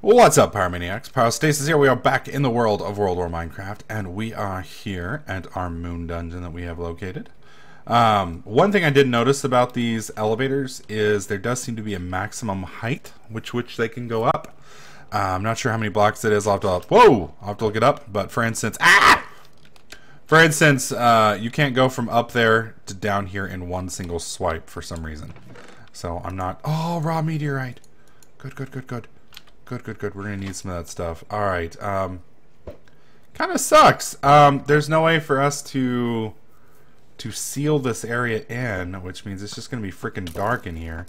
What's up, Pyromaniacs? Pyrostasis here. We are back in the world of World War Minecraft, and we are here at our moon dungeon that we have located. Um, one thing I did notice about these elevators is there does seem to be a maximum height which which they can go up. Uh, I'm not sure how many blocks it is. I'll have to, whoa, I'll have to look it up. But for instance, ah! For instance, uh, you can't go from up there to down here in one single swipe for some reason. So I'm not, oh, raw meteorite. Good, good, good, good. Good, good, good. We're going to need some of that stuff. All right. Um, kind of sucks. Um, there's no way for us to to seal this area in, which means it's just going to be freaking dark in here.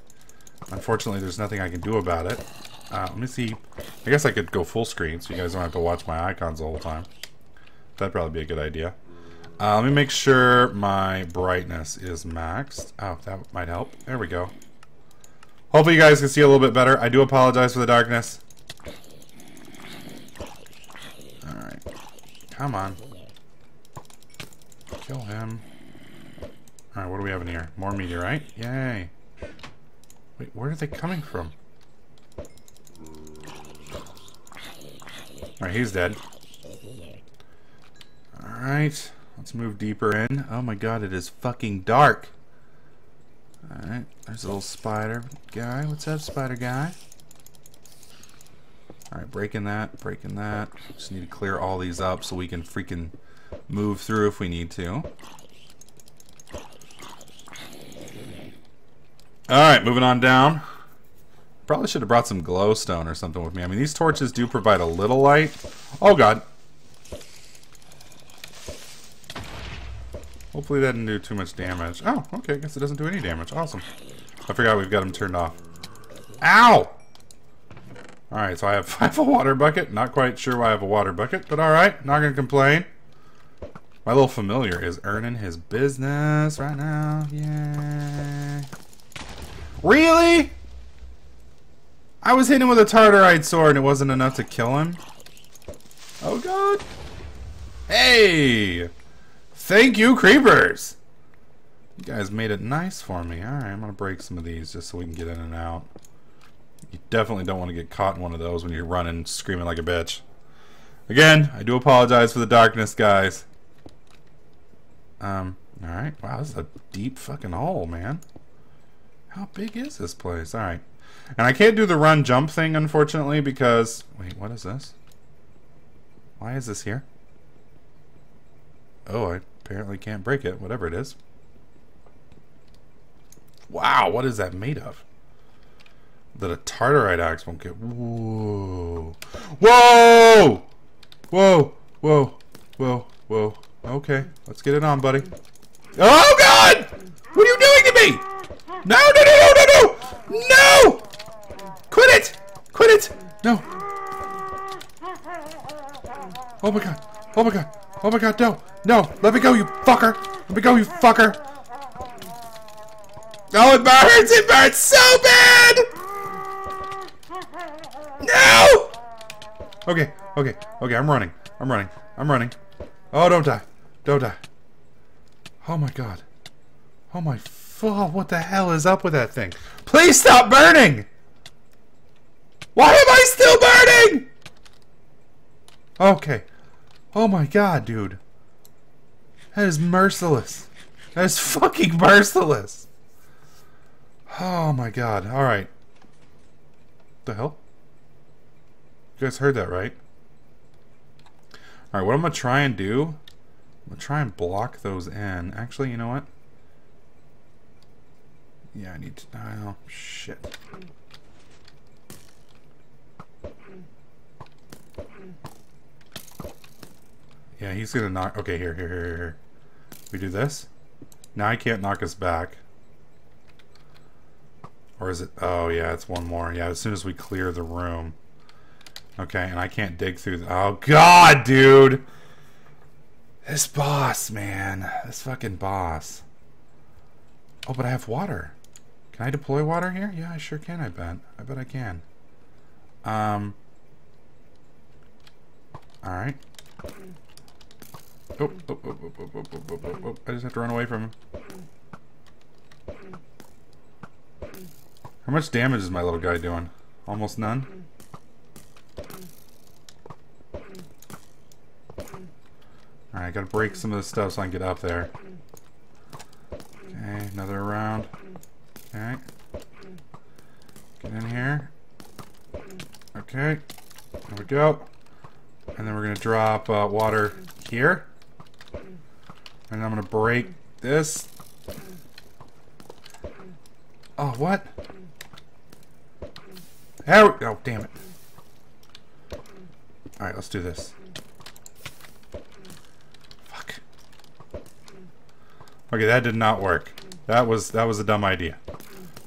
Unfortunately, there's nothing I can do about it. Uh, let me see. I guess I could go full screen so you guys don't have to watch my icons the whole time. That'd probably be a good idea. Uh, let me make sure my brightness is maxed. Oh, that might help. There we go. Hopefully you guys can see a little bit better. I do apologize for the darkness. Come on. Kill him. Alright, what do we have in here? More meteorite? Yay. Wait, where are they coming from? Alright, he's dead. Alright, let's move deeper in. Oh my god, it is fucking dark. Alright, there's a little spider guy. What's up, spider guy? Alright, breaking that, breaking that. Just need to clear all these up so we can freaking move through if we need to. Alright, moving on down. Probably should have brought some glowstone or something with me. I mean, these torches do provide a little light. Oh, God. Hopefully that didn't do too much damage. Oh, okay. I guess it doesn't do any damage. Awesome. I forgot we've got them turned off. Ow! Alright, so I have, I have a water bucket. Not quite sure why I have a water bucket, but alright. Not going to complain. My little familiar is earning his business right now. Yay. Really? I was hitting with a Tartarite sword and it wasn't enough to kill him? Oh god. Hey! Thank you, creepers! You guys made it nice for me. Alright, I'm gonna break some of these just so we can get in and out. You definitely don't want to get caught in one of those when you're running screaming like a bitch. Again, I do apologize for the darkness, guys. Um, alright. Wow, this is a deep fucking hole, man. How big is this place? Alright. And I can't do the run jump thing, unfortunately, because... Wait, what is this? Why is this here? Oh, I apparently can't break it, whatever it is. Wow, what is that made of? That a Tartarite axe won't get... Whoa! Whoa! Whoa! Whoa! Whoa! Whoa! Okay, let's get it on, buddy. Oh, God! What are you doing to me? No, no, no, no, no, no! No! Quit it! Quit it! No! Oh my god! Oh my god! Oh my god, no! No! Let me go, you fucker! Let me go, you fucker! Oh, it burns! It burns so bad! No! Okay, okay, okay, I'm running. I'm running. I'm running. Oh, don't die. Don't die. Oh my god. Oh my Oh, what the hell is up with that thing? Please stop burning! Why am I still burning? Okay. Oh my god, dude. That is merciless. That is fucking merciless. Oh my god. Alright. The hell? You guys heard that, right? Alright, what I'm gonna try and do... I'm gonna try and block those in. Actually, you know what? Yeah, I need to... Oh, shit. Yeah, he's gonna knock... Okay, here, here, here, here. We do this. Now he can't knock us back. Or is it... Oh, yeah, it's one more. Yeah, as soon as we clear the room. Okay, and I can't dig through... The, oh, God, dude! This boss, man. This fucking boss. Oh, but I have water. Can I deploy water here? Yeah, I sure can, I bet. I bet I can. Um. Alright. Oh, oh, oh, oh, oh, oh, oh, oh, oh, oh, I just have to run away from him. How much damage is my little guy doing? Almost none? Alright, gotta break some of this stuff so I can get up there. Okay, another round. Okay. Get in here. Okay. There we go. And then we're gonna drop uh, water here. And I'm gonna break this. Oh, what? Oh, oh damn it. Alright, let's do this. Fuck. Okay, that did not work. That was that was a dumb idea.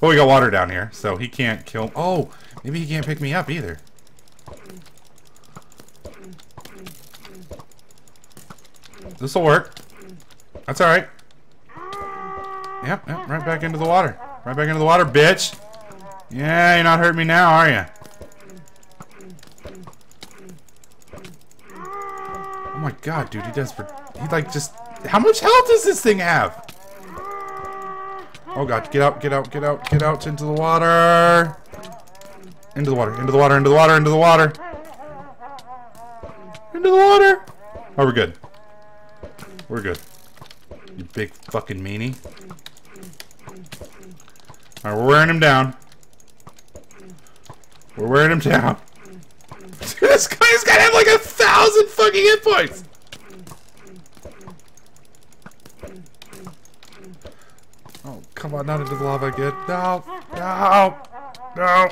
Well, we got water down here, so he can't kill... Oh, maybe he can't pick me up either. This'll work. That's alright. Yep, yep, right back into the water. Right back into the water, bitch. Yeah, you're not hurting me now, are you? Oh my god, dude, he does for... He, like, just... How much health does this thing have? Oh god, get out, get out, get out, get out into the water. Into the water, into the water, into the water, into the water. Into the water. Oh, we're good. We're good. You big fucking meanie. Alright, we're wearing him down. We're wearing him down. Dude, this guy's gotta have like a thousand fucking hit points. Oh, not into the lava again. No, no, no.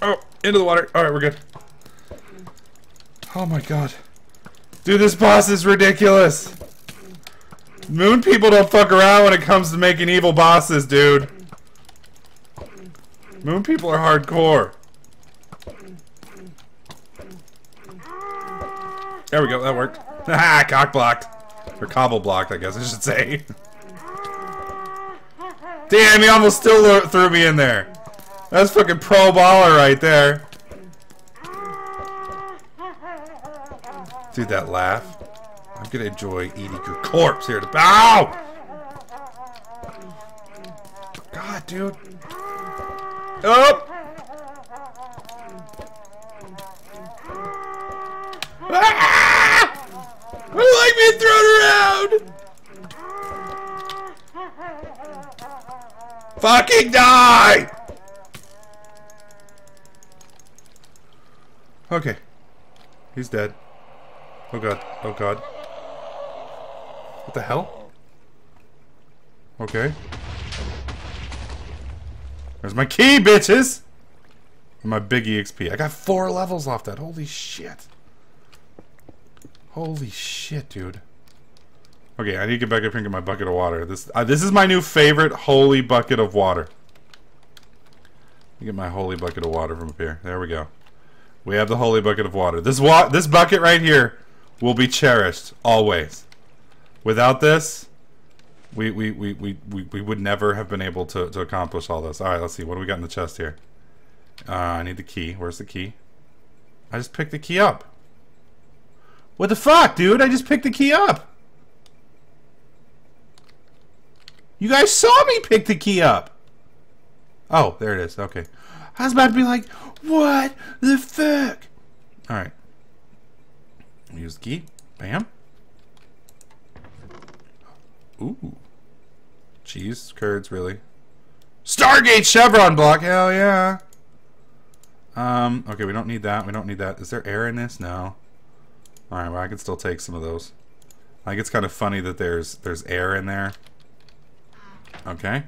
Oh, into the water. Alright, we're good. Oh my god. Dude, this boss is ridiculous. Moon people don't fuck around when it comes to making evil bosses, dude. Moon people are hardcore. There we go, that worked. Ha, cock blocked. Or cobble blocked, I guess I should say. Damn, he almost still threw me in there. That's fucking pro baller right there. Dude, that laugh. I'm gonna enjoy eating your corpse here. To Ow! God, dude. Up! Ah! Fucking die! Okay. He's dead. Oh god. Oh god. What the hell? Okay. There's my key, bitches! And my big EXP. I got four levels off that. Holy shit. Holy shit, dude. Okay, I need to get back up here and get my bucket of water. This uh, this is my new favorite holy bucket of water. Get my holy bucket of water from up here. There we go. We have the holy bucket of water. This wa this bucket right here will be cherished always. Without this, we, we, we, we, we, we would never have been able to, to accomplish all this. Alright, let's see. What do we got in the chest here? Uh, I need the key. Where's the key? I just picked the key up. What the fuck, dude? I just picked the key up. You guys saw me pick the key up. Oh, there it is. Okay. I was about to be like, what the fuck? Alright. Use the key. Bam. Ooh. Cheese curds, really. Stargate chevron block, hell yeah. Um, okay, we don't need that. We don't need that. Is there air in this? No. Alright, well I can still take some of those. I think it's kind of funny that there's there's air in there. Okay.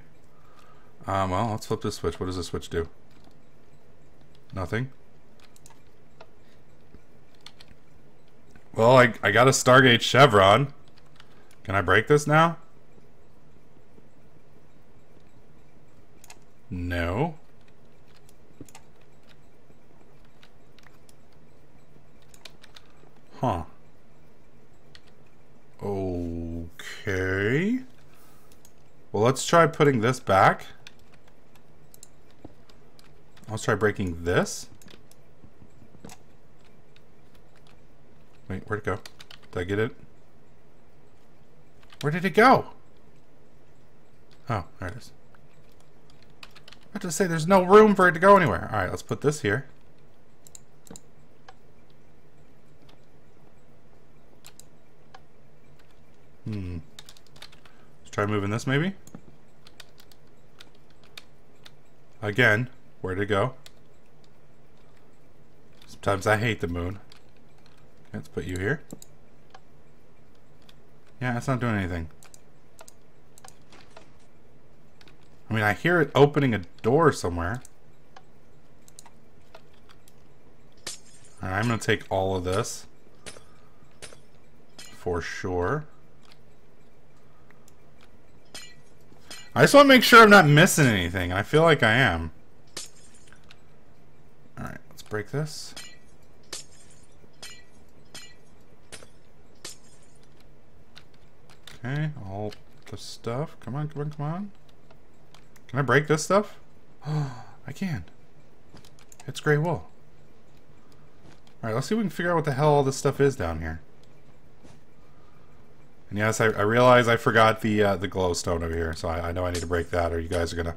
Um, well, let's flip this switch. What does this switch do? Nothing. Well, I, I got a Stargate Chevron. Can I break this now? No. Huh. Okay. Well, let's try putting this back. Let's try breaking this. Wait, where'd it go? Did I get it? Where did it go? Oh, there it is. I have to say there's no room for it to go anywhere. All right, let's put this here. Hmm. Try moving this, maybe? Again, where'd it go? Sometimes I hate the moon. Let's put you here. Yeah, it's not doing anything. I mean, I hear it opening a door somewhere. I'm going to take all of this. For sure. I just want to make sure I'm not missing anything. I feel like I am. Alright, let's break this. Okay, all the stuff. Come on, come on, come on. Can I break this stuff? I can. It's gray wool. Alright, let's see if we can figure out what the hell all this stuff is down here. And yes, I, I realize I forgot the uh, the glowstone over here, so I, I know I need to break that, or you guys are gonna...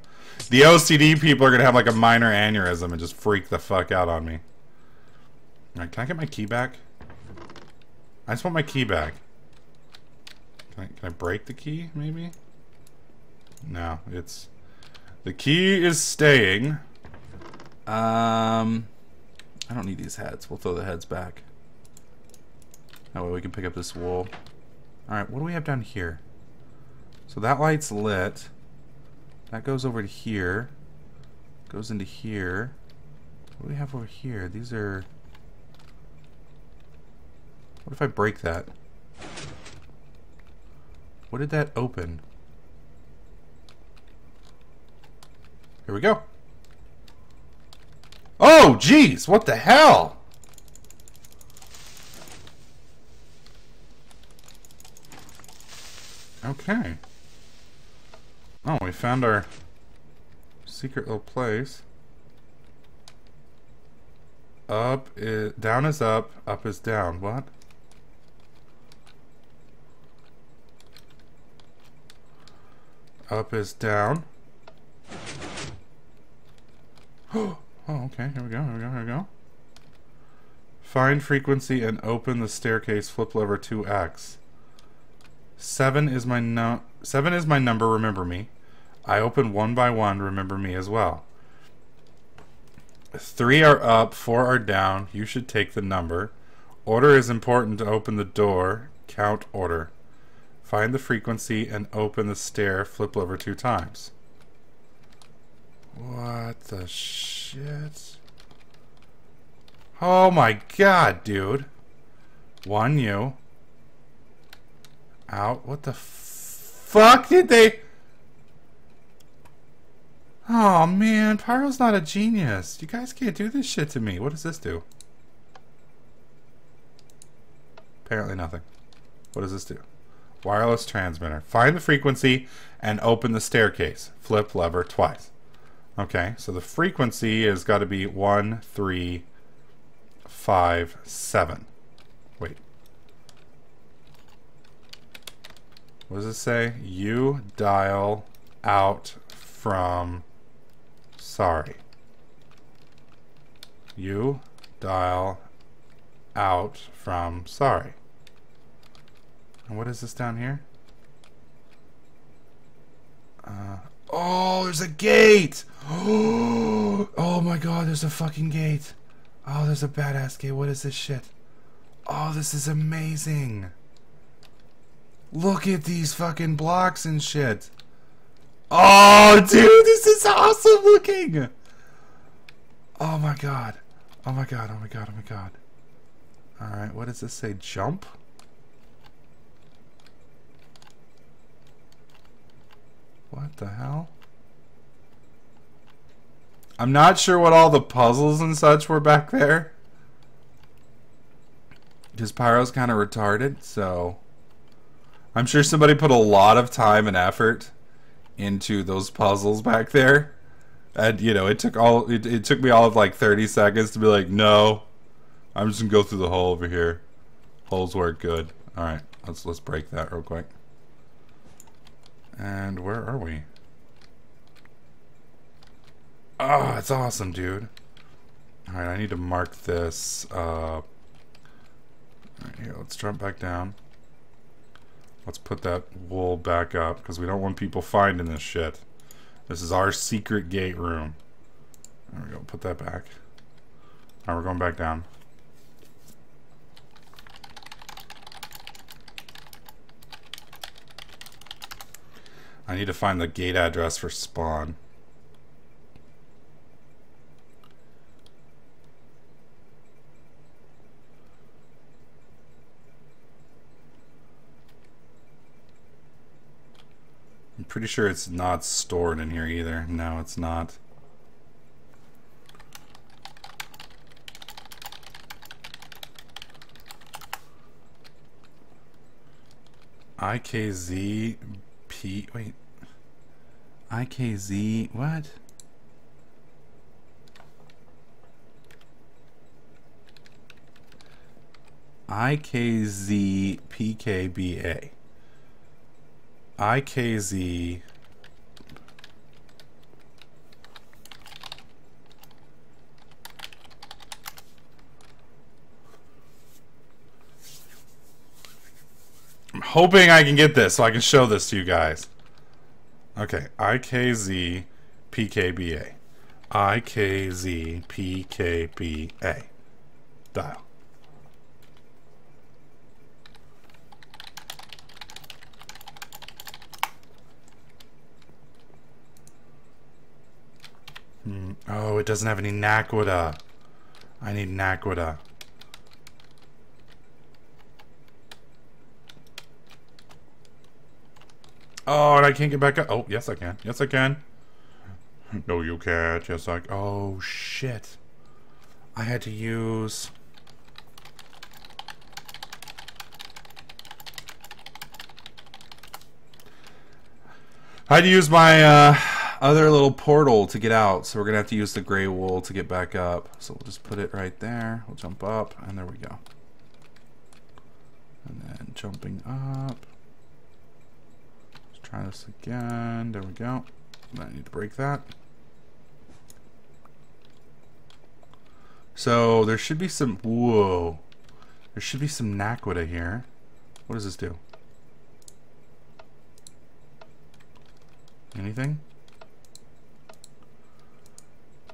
The OCD people are gonna have like a minor aneurysm and just freak the fuck out on me. Alright, can I get my key back? I just want my key back. Can I, can I break the key, maybe? No, it's... The key is staying. Um... I don't need these heads. We'll throw the heads back. That way we can pick up this wool. Alright, what do we have down here? So that light's lit. That goes over to here. Goes into here. What do we have over here? These are... What if I break that? What did that open? Here we go. Oh, jeez! What the hell? Okay. Oh, we found our secret little place. Up is down is up, up is down. What? Up is down. oh, okay. Here we go. Here we go. Here we go. Find frequency and open the staircase. Flip lever 2x. Seven is my no seven is my number, remember me. I open one by one, remember me as well. Three are up, four are down. You should take the number. Order is important to open the door. Count order. Find the frequency and open the stair. Flip over two times. What the shit? Oh my god, dude. One you out. What the fuck did they... Oh man, Pyro's not a genius. You guys can't do this shit to me. What does this do? Apparently nothing. What does this do? Wireless transmitter. Find the frequency and open the staircase. Flip lever twice. Okay, so the frequency has got to be 1, 3, 5, 7. Wait. What does it say? You dial out from sorry. You dial out from sorry. And what is this down here? Uh, oh, there's a gate! Oh my god, there's a fucking gate. Oh, there's a badass gate. What is this shit? Oh, this is amazing. Look at these fucking blocks and shit. Oh, dude, this is awesome looking. Oh my god. Oh my god, oh my god, oh my god. Alright, what does this say? Jump? What the hell? I'm not sure what all the puzzles and such were back there. Because Pyro's kind of retarded, so... I'm sure somebody put a lot of time and effort into those puzzles back there. And you know, it took all it, it took me all of like 30 seconds to be like, "No. I'm just going to go through the hole over here. Holes work good." All right. Let's let's break that real quick. And where are we? Oh, it's awesome, dude. All right, I need to mark this uh right, here, let's jump back down. Let's put that wool back up because we don't want people finding this shit. This is our secret gate room. There we go. Put that back. Now we're going back down. I need to find the gate address for spawn. Pretty sure it's not stored in here either. No, it's not. IKZ P wait IKZ what? IKZ PKBA IKZ I'm hoping I can get this so I can show this to you guys. Okay, IKZ PKBA. IKZ PKBA. Dial. Hmm. Oh, it doesn't have any Naquadah. I need Naquadah. Oh, and I can't get back up. Oh, yes, I can. Yes, I can. No, you can't. Yes, I... Oh, shit. I had to use... I had to use my uh, other little portal to get out, so we're going to have to use the gray wool to get back up. So we'll just put it right there. We'll jump up, and there we go. And then jumping up. Let's try this again. There we go. I need to break that. So there should be some. Whoa. There should be some Naquadah here. What does this do? Anything?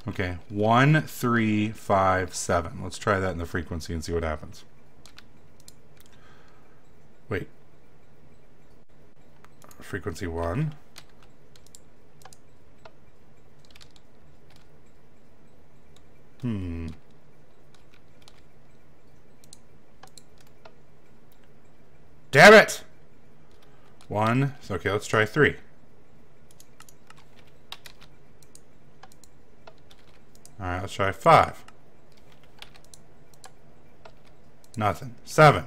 Okay, one, three, five, seven. Let's try that in the frequency and see what happens. Wait, frequency 1. Hmm. Damn it! One. Okay, let's try three. Alright, let's try five. Nothing. Seven.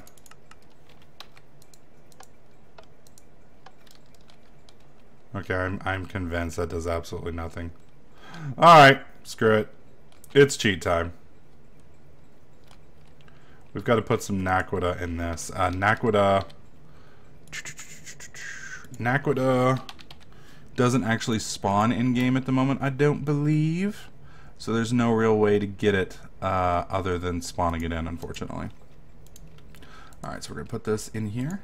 Okay, I'm, I'm convinced that does absolutely nothing. Alright, screw it. It's cheat time. We've got to put some Naquadah in this. Uh, Naquadah... Naquadah doesn't actually spawn in-game at the moment, I don't believe. So there's no real way to get it uh, other than spawning it in, unfortunately. Alright, so we're to put this in here.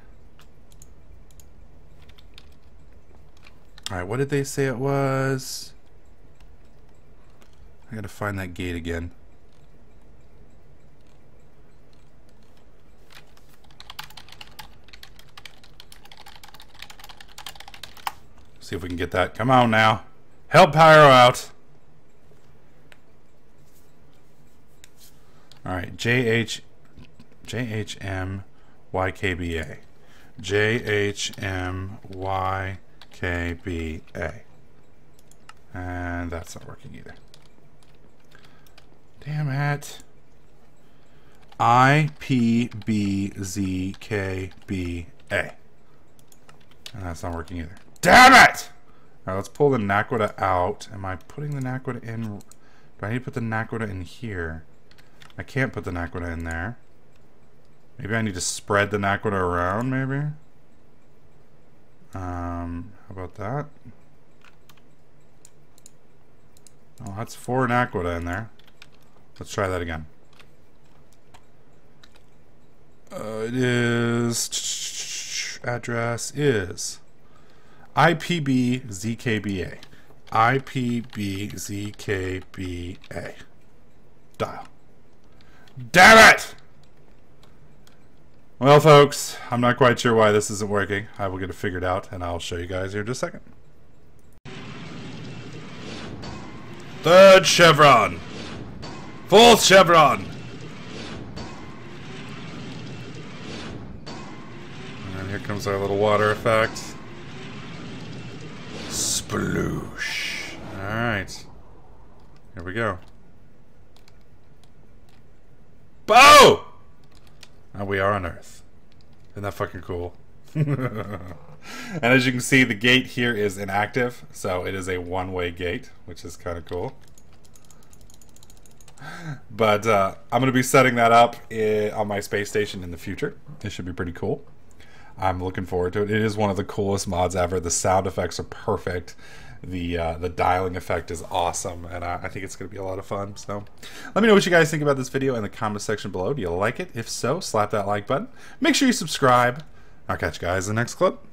Alright, what did they say it was? I gotta find that gate again. See if we can get that. Come on now. Help Pyro out. Alright, JH JHM YKBA. And that's not working either. Damn it. IPBZKBA. And that's not working either. Damn it! Alright, let's pull the Naquadah out. Am I putting the Naquadah in? Do I need to put the Naquadah in here? I can't put the Naquadah in there. Maybe I need to spread the Naquadah around, maybe? Um, how about that? Oh, that's four Naquadah in there. Let's try that again. Uh, it is address is IPBZKBA. IPBZKBA. Dial. Damn it! Well, folks, I'm not quite sure why this isn't working. I will get it figured out, and I'll show you guys here in just a second. Third chevron. Fourth chevron. And here comes our little water effect. Sploosh. Alright. Here we go. Bow! And we are on Earth. Isn't that fucking cool? and as you can see, the gate here is inactive, so it is a one-way gate, which is kind of cool. But uh, I'm going to be setting that up on my space station in the future. It should be pretty cool. I'm looking forward to it. It is one of the coolest mods ever. The sound effects are perfect. The uh, the dialing effect is awesome, and I, I think it's going to be a lot of fun. So, let me know what you guys think about this video in the comment section below. Do you like it? If so, slap that like button. Make sure you subscribe. I'll catch you guys in the next clip.